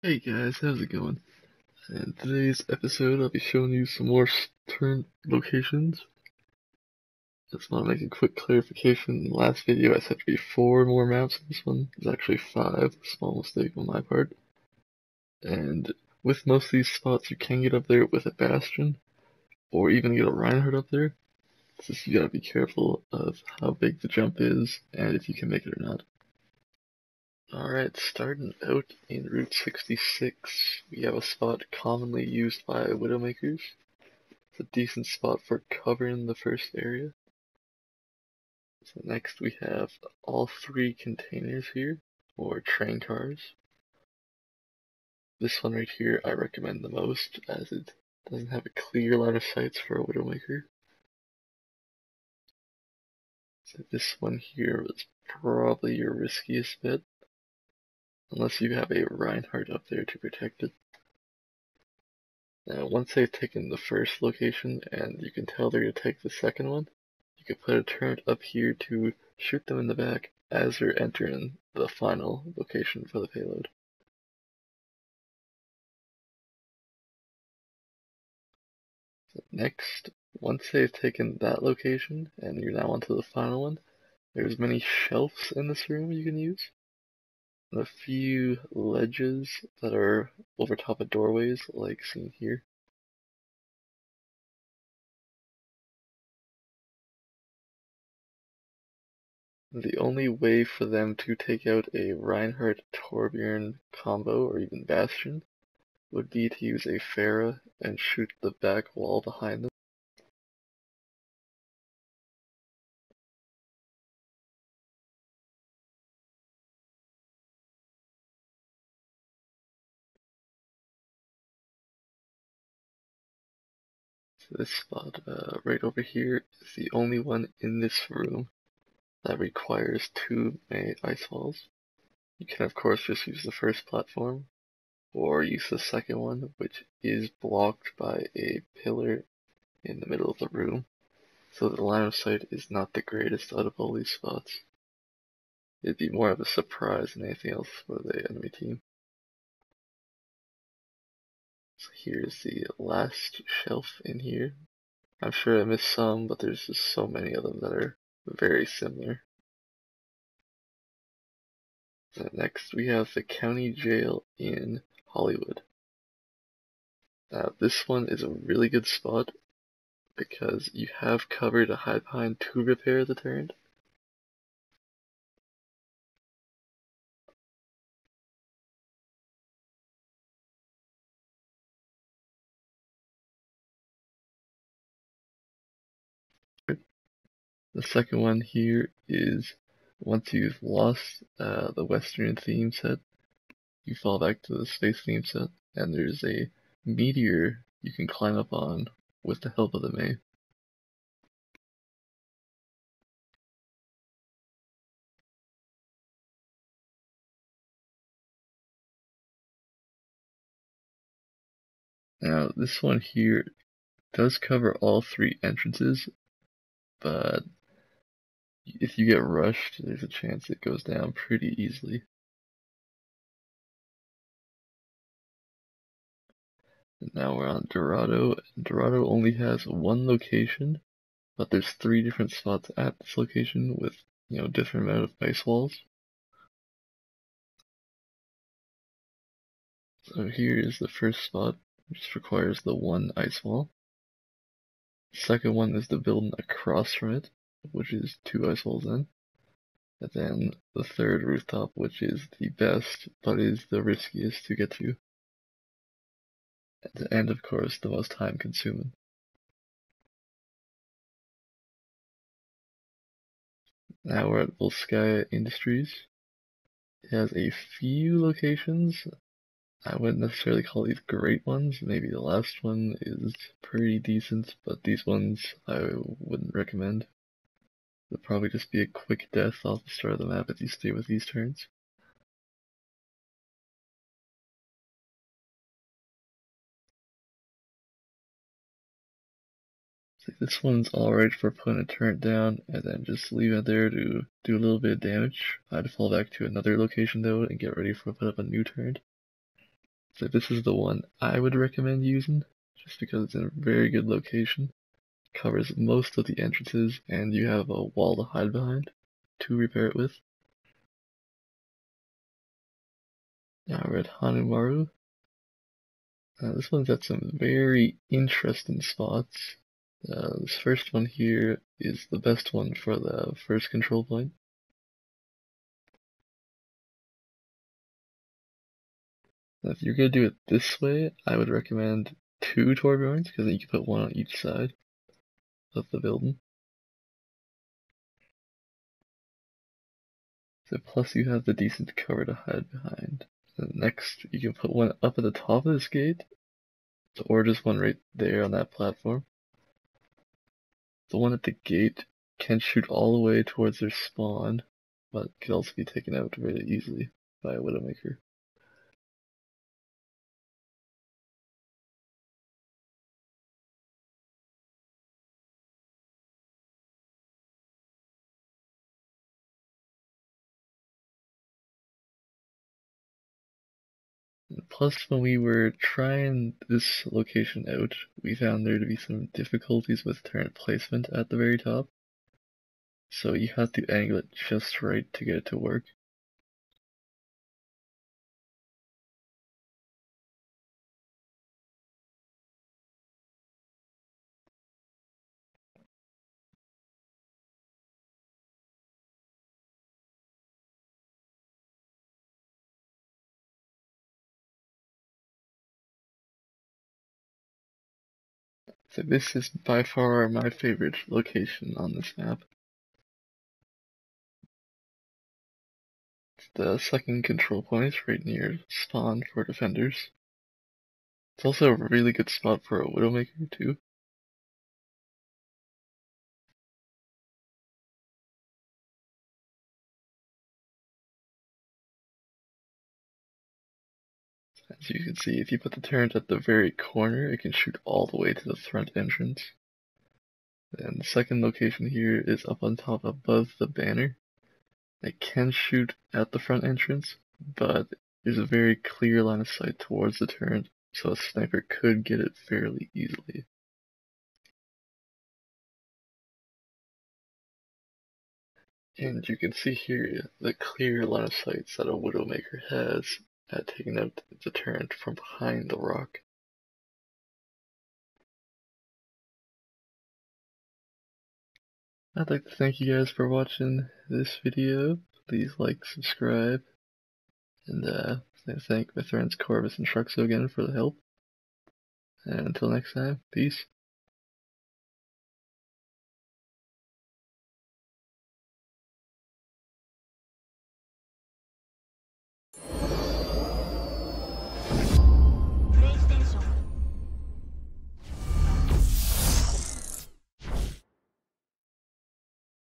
Hey guys, how's it going? In today's episode, I'll be showing you some more turret locations. Just want to make a quick clarification. In the last video, I said to be four more maps. In this one is actually five. Small mistake on my part. And with most of these spots, you can get up there with a Bastion, or even get a Reinhardt up there. It's just you gotta be careful of how big the jump is, and if you can make it or not. Alright, starting out in Route 66, we have a spot commonly used by Widowmakers. It's a decent spot for covering the first area. So next we have all three containers here, or train cars. This one right here I recommend the most, as it doesn't have a clear line of sights for a Widowmaker. So this one here is probably your riskiest bet. Unless you have a Reinhardt up there to protect it. Now, once they've taken the first location, and you can tell they're going to take the second one, you can put a turret up here to shoot them in the back as they're entering the final location for the payload. So next, once they've taken that location, and you're now onto the final one, there's many shelves in this room you can use a few ledges that are over top of doorways, like seen here. The only way for them to take out a Reinhardt Torbjorn combo, or even Bastion, would be to use a Pharah and shoot the back wall behind them. This spot uh, right over here is the only one in this room that requires two ice walls. You can of course just use the first platform or use the second one which is blocked by a pillar in the middle of the room so the line of sight is not the greatest out of all these spots. It'd be more of a surprise than anything else for the enemy team. So here's the last shelf in here. I'm sure I missed some, but there's just so many of them that are very similar. And next we have the county jail in Hollywood. Now this one is a really good spot because you have cover to hide behind to repair the turret. The second one here is once you've lost uh, the Western theme set, you fall back to the space theme set, and there's a meteor you can climb up on with the help of the Mei. Now, this one here does cover all three entrances, but if you get rushed, there's a chance it goes down pretty easily. And now we're on Dorado. Dorado only has one location, but there's three different spots at this location with, you know, different amount of ice walls. So here is the first spot, which requires the one ice wall. Second one is the building across from it, which is two ice walls in. And then the third rooftop, which is the best, but is the riskiest to get to. And of course, the most time consuming. Now we're at Volskaya Industries. It has a few locations. I wouldn't necessarily call these great ones. Maybe the last one is pretty decent, but these ones I wouldn't recommend. It'll probably just be a quick death off the start of the map if you stay with these turns. This one's alright for putting a turret down and then just leave it there to do a little bit of damage. I had to fall back to another location though and get ready for put up a new turret. So this is the one I would recommend using, just because it's in a very good location. Covers most of the entrances, and you have a wall to hide behind to repair it with. Now we're at Hanamura. Uh, this one's got some very interesting spots. Uh, this first one here is the best one for the first control point. Now, if you're going to do it this way, I would recommend two Torbjorns because then you can put one on each side of the building. So plus you have the decent cover to hide behind. And next, you can put one up at the top of this gate, or just one right there on that platform. The one at the gate can shoot all the way towards their spawn, but can also be taken out very easily by a Widowmaker. Plus, when we were trying this location out, we found there to be some difficulties with turret placement at the very top. So you have to angle it just right to get it to work. So this is by far my favorite location on this map. It's the second control point right near spawn for defenders. It's also a really good spot for a Widowmaker too. As you can see, if you put the turret at the very corner, it can shoot all the way to the front entrance. And the second location here is up on top above the banner. It can shoot at the front entrance, but there's a very clear line of sight towards the turret, so a sniper could get it fairly easily. And you can see here the clear line of sight that a Widowmaker has at taking out the deterrent from behind the rock. I'd like to thank you guys for watching this video. Please like, subscribe, and uh, thank my friends Corvus and Truxo again for the help. And until next time, peace.